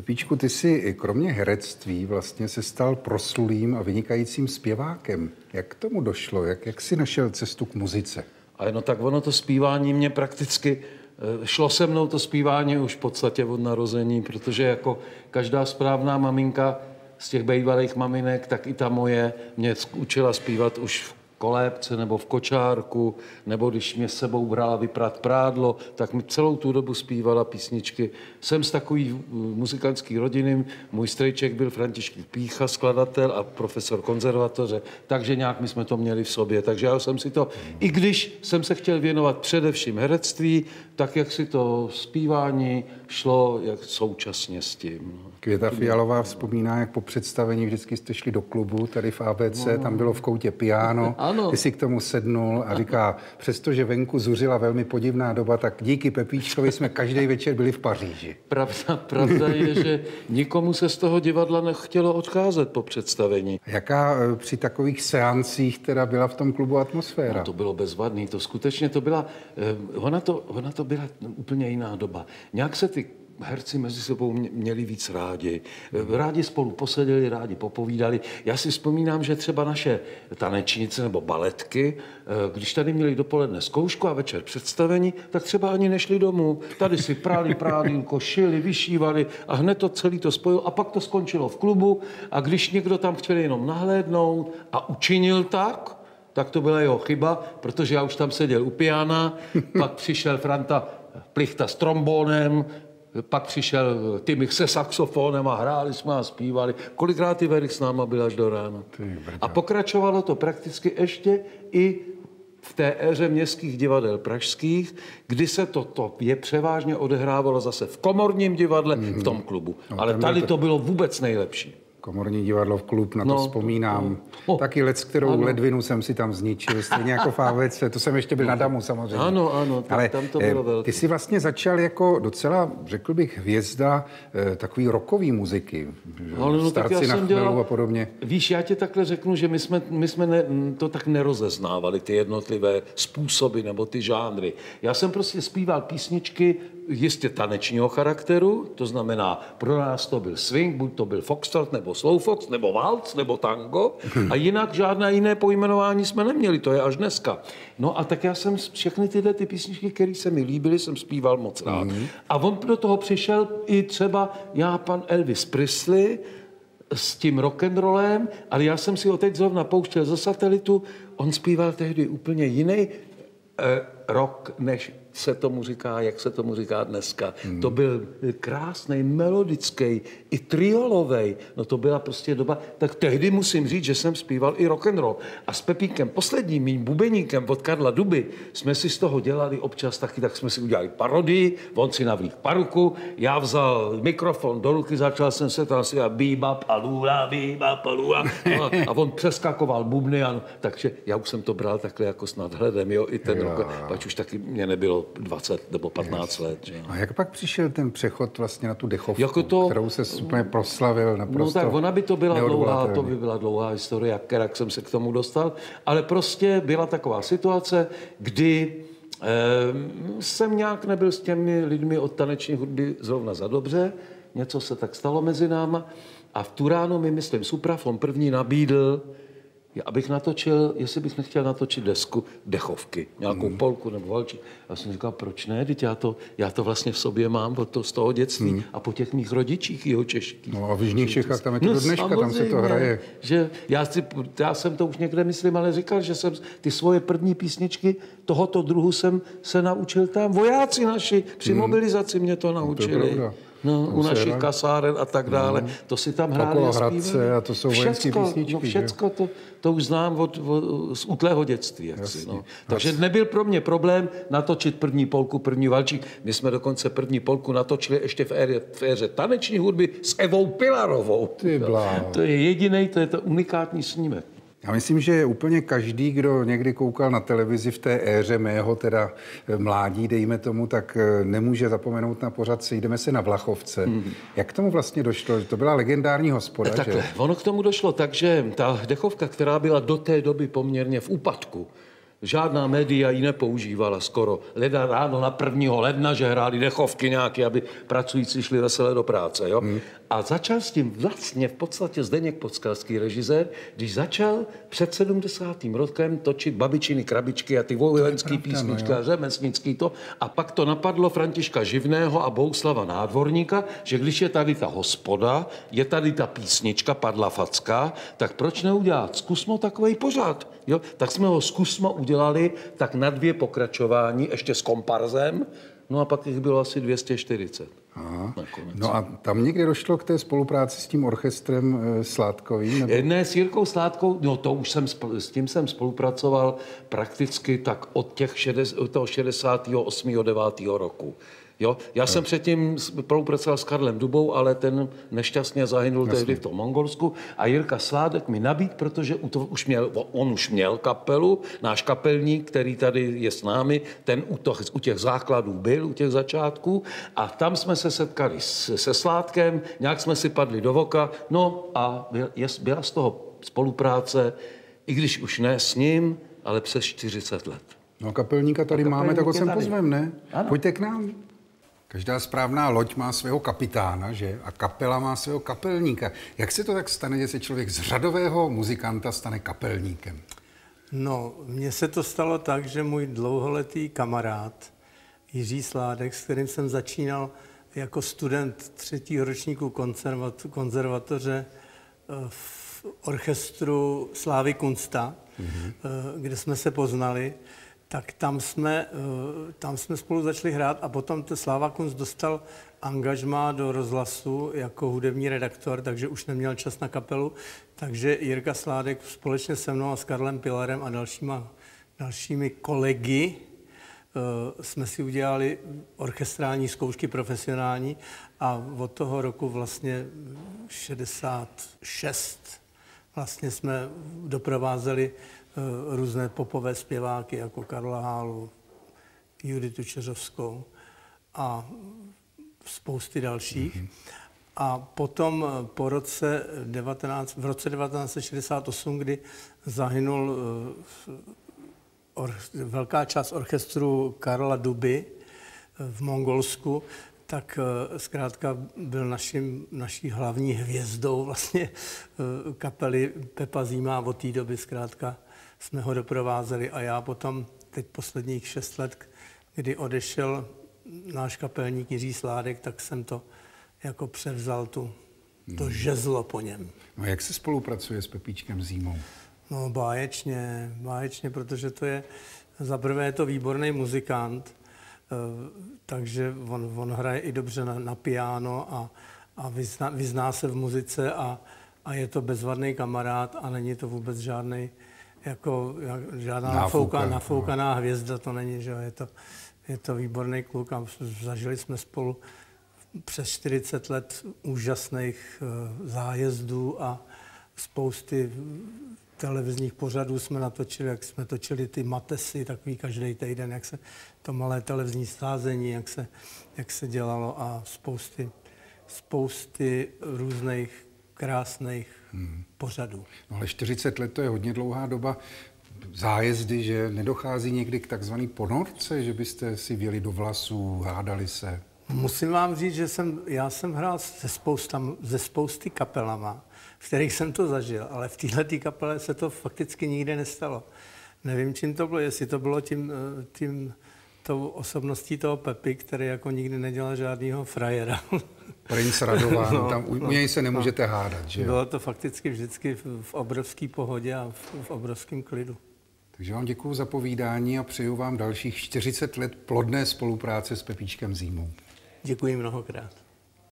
Pepíčku, ty si kromě herectví vlastně se stal proslulým a vynikajícím zpěvákem. Jak k tomu došlo? Jak, jak jsi našel cestu k muzice? A no tak ono to zpívání mě prakticky eh, šlo se mnou to zpívání už v podstatě od narození, protože jako každá správná maminka z těch bývalých maminek, tak i ta moje mě učila zpívat už v kolébce nebo v kočárku, nebo když mě s sebou brala vyprat prádlo, tak mi celou tu dobu zpívala písničky. Jsem z takový uh, muzikantský rodiny, můj strejček byl František Pícha, skladatel a profesor konzervatoře, takže nějak my jsme to měli v sobě. Takže já jsem si to, i když jsem se chtěl věnovat především herectví, tak jak si to zpívání šlo jak současně s tím. No. Květa Fialová vzpomíná, jak po představení vždycky jste šli do klubu, tady v ABC, no. tam bylo v koutě piano, ano. ty si k tomu sednul a říká, přestože venku zuřila velmi podivná doba, tak díky Pepíčkovi jsme každý večer byli v Paříži. Pravda, pravda je, že nikomu se z toho divadla nechtělo odcházet po představení. Jaká e, při takových seancích teda byla v tom klubu atmosféra? No, to bylo bezvadný, to skutečně to byla, eh, ona to, ona to byla úplně jiná doba. Nějak se ty herci mezi sebou měli víc rádi. Rádi spolu poseděli, rádi popovídali. Já si vzpomínám, že třeba naše tanečnice nebo baletky, eh, když tady měli dopoledne zkoušku a večer představení, tak třeba ani nešli domů. Tady si prali prádínko, šili, vyšívali a hned to celý to spojil a pak to skončilo v klubu a když někdo tam chtěl jenom nahlédnout a učinil tak, tak to byla jeho chyba, protože já už tam seděl u piana, pak přišel Franta Plichta s trombónem, pak přišel Timich se saxofonem a hráli jsme a zpívali. Kolikrát ty Verich s náma byl až do rána. A pokračovalo to prakticky ještě i v té éře městských divadel pražských, kdy se to, to je převážně odehrávalo zase v komorním divadle, mm-hmm. v tom klubu. No, Ale tady to bylo vůbec nejlepší. Komorní divadlo v klub, na to no, vzpomínám. No, Taky let, kterou ano. ledvinu jsem si tam zničil, stejně jako AVC, to jsem ještě byl na Damu samozřejmě. Ano, ano, Ale tam to bylo velké. Ty jsi vlastně začal jako docela, řekl bych, hvězda eh, takový rokový muziky. Ale no, tak já jsem dělal, a podobně. Víš, já ti takhle řeknu, že my jsme, my jsme ne, to tak nerozeznávali, ty jednotlivé způsoby nebo ty žánry. Já jsem prostě zpíval písničky jistě tanečního charakteru, to znamená, pro nás to byl swing, buď to byl foxtrot, nebo slowfox, nebo waltz, nebo tango, a jinak žádné jiné pojmenování jsme neměli, to je až dneska. No a tak já jsem všechny tyhle ty písničky, které se mi líbily, jsem zpíval moc rád. Mm. A on do toho přišel i třeba já, pan Elvis Presley, s tím rock'n'rollem, ale já jsem si ho teď zrovna pouštěl ze satelitu, on zpíval tehdy úplně jiný eh, rock, než se tomu říká, jak se tomu říká dneska. Hmm. To byl krásný, melodický, i triolový. No to byla prostě doba. Tak tehdy musím říct, že jsem zpíval i rock and roll. A s Pepíkem, posledním mým bubeníkem od Karla Duby, jsme si z toho dělali občas taky, tak jsme si udělali parodii, on si navlík paruku, já vzal mikrofon do ruky, začal jsem se tam zpívat bíba, palula, bíba, palula. No, a on přeskakoval bubny, ano. takže já už jsem to bral takhle jako s nadhledem, jo, i ten rok, pač už taky mě nebylo 20 nebo 15 yes. let. Že? A jak pak přišel ten přechod vlastně na tu dechovku, jako to, kterou se úplně proslavil naprosto No tak ona by to byla dlouhá, to by byla dlouhá historie, jak, jak jsem se k tomu dostal, ale prostě byla taková situace, kdy eh, jsem nějak nebyl s těmi lidmi od taneční hudby zrovna za dobře, něco se tak stalo mezi náma a v tu ráno mi, myslím, Suprafon první nabídl, abych natočil, jestli bych nechtěl natočit desku dechovky, nějakou mm. polku nebo valčí. Já jsem říkal, proč ne, teď já to, já to vlastně v sobě mám od to, z toho dětství mm. a po těch mých rodičích jeho češkých. No a v Jižních Čechách tam je to no, do dneška, tam se to hraje. Že já, si, já jsem to už někde myslím, ale říkal, že jsem ty svoje první písničky tohoto druhu jsem se naučil tam. Vojáci naši při mm. mobilizaci mě to naučili. No, to No, u našich kasáren a tak dále. No. To si tam hráli a zpívali. a to jsou vojenské písničky. No všecko to, to už znám od, od, z útlého dětství. Jaksi, no. Takže nebyl pro mě problém natočit první polku, první valčík. My jsme dokonce první polku natočili ještě v éře, v éře taneční hudby s Evou Pilarovou. Ty to je jediný, to je to unikátní snímek. Já myslím, že úplně každý, kdo někdy koukal na televizi v té éře mého teda eh, mládí, dejme tomu, tak eh, nemůže zapomenout na pořad Sejdeme se na Vlachovce. Mm. Jak k tomu vlastně došlo? To byla legendární hospoda, Takhle, že? ono k tomu došlo tak, že ta dechovka, která byla do té doby poměrně v úpadku, Žádná média ji nepoužívala skoro. Leda ráno na 1. ledna, že hráli dechovky nějaké, aby pracující šli veselé do práce. Jo? Hmm. A začal s tím vlastně v podstatě Zdeněk Podskalský režisér, když začal před 70. rokem točit babičiny krabičky a ty vojenský písničky a řemesnický to. A pak to napadlo Františka Živného a Bouslava Nádvorníka, že když je tady ta hospoda, je tady ta písnička, padla facka, tak proč neudělat? Zkusmo takový pořád. Jo? Tak jsme ho zkusmo udělali tak na dvě pokračování, ještě s komparzem, no a pak jich bylo asi 240. Aha. No a tam někdy došlo k té spolupráci s tím orchestrem e, Sládkovým? Nebo... Ne, s Jirkou Sládkou, no to už jsem, s tím jsem spolupracoval prakticky tak od těch 60, od toho 68. 9. roku. Jo? Já jsem předtím spolupracoval s Karlem Dubou, ale ten nešťastně zahynul Jasně. tehdy v tom Mongolsku a Jirka Sládek mi nabít, protože už měl, on už měl kapelu, náš kapelník, který tady je s námi, ten u, to, u těch základů byl, u těch začátků a tam jsme se setkali s, se Sládkem, nějak jsme si padli do voka, no a byla z toho spolupráce, i když už ne s ním, ale přes 40 let. No kapelníka tady kapelník máme, tak ho sem pozvem, ne? Ano. Pojďte k nám. Každá správná loď má svého kapitána, že? A kapela má svého kapelníka. Jak se to tak stane, že se člověk z řadového muzikanta stane kapelníkem? No, mně se to stalo tak, že můj dlouholetý kamarád Jiří Sládek, s kterým jsem začínal jako student třetího ročníku konzervatoře eh, v orchestru Slávy Kunsta, mm-hmm. kde jsme se poznali, tak tam jsme, eh, tam jsme spolu začali hrát a potom ten Sláva Kunz dostal angažmá do rozhlasu jako hudební redaktor, takže už neměl čas na kapelu, takže Jirka Sládek společně se mnou a s Karlem Pilarem a dalšíma, dalšími kolegy eh, jsme si udělali orchestrální zkoušky profesionální a od toho roku vlastně 66 vlastně jsme doprovázeli různé popové zpěváky jako Karla Hálu, Juditu Čeřovskou a spousty dalších. Mm-hmm. A potom eh, po roce 19, v roce 1968, kdy zahynul eh, or, velká část orchestru Karla Duby v Mongolsku, tak zkrátka byl naším, naší hlavní hvězdou vlastně kapely Pepa Zima a od té doby zkrátka jsme ho doprovázeli a já potom teď posledních šest let, kdy odešel náš kapelník Jiří Sládek, tak jsem to jako převzal tu, to hmm. žezlo po něm. No jak se spolupracuje s Pepíčkem Zímou? No báječně, báječně, protože to je, za prvé je to výborný muzikant, eh, takže on, on hraje i dobře na, na piano a, a vyzná, vyzná se v muzice a, a je to bezvadný kamarád a není to vůbec žádný jako žádná nafouka, nafoukaná no. hvězda to není, že je to, je to výborný kluk a zažili jsme spolu přes 40 let úžasných eh, zájezdů a spousty televizních pořadů jsme natočili, jak jsme točili ty matesy, takový každý týden, jak se to malé televizní sázení, jak se, jak se dělalo a spousty, spousty různých krásných hmm. pořadů. No ale 40 let to je hodně dlouhá doba zájezdy, že nedochází někdy k takzvaný ponorce, že byste si věli do vlasů, hádali se? Musím vám říct, že jsem, já jsem hrál se, spousta, ze spousty kapelama, v kterých jsem to zažil, ale v této kapele se to fakticky nikdy nestalo. Nevím, čím to bylo, jestli to bylo tím, eh, tím tou osobností toho Pepy, který jako nikdy nedělal žádného frajera. Prince Radován, no, tam u, no, něj se nemůžete no. hádat, že Bylo to fakticky vždycky v, v obrovské pohodě a v, v obrovském klidu. Takže vám děkuji za povídání a přeju vám dalších 40 let plodné spolupráce s Pepíčkem Zímou. Děkuji mnohokrát.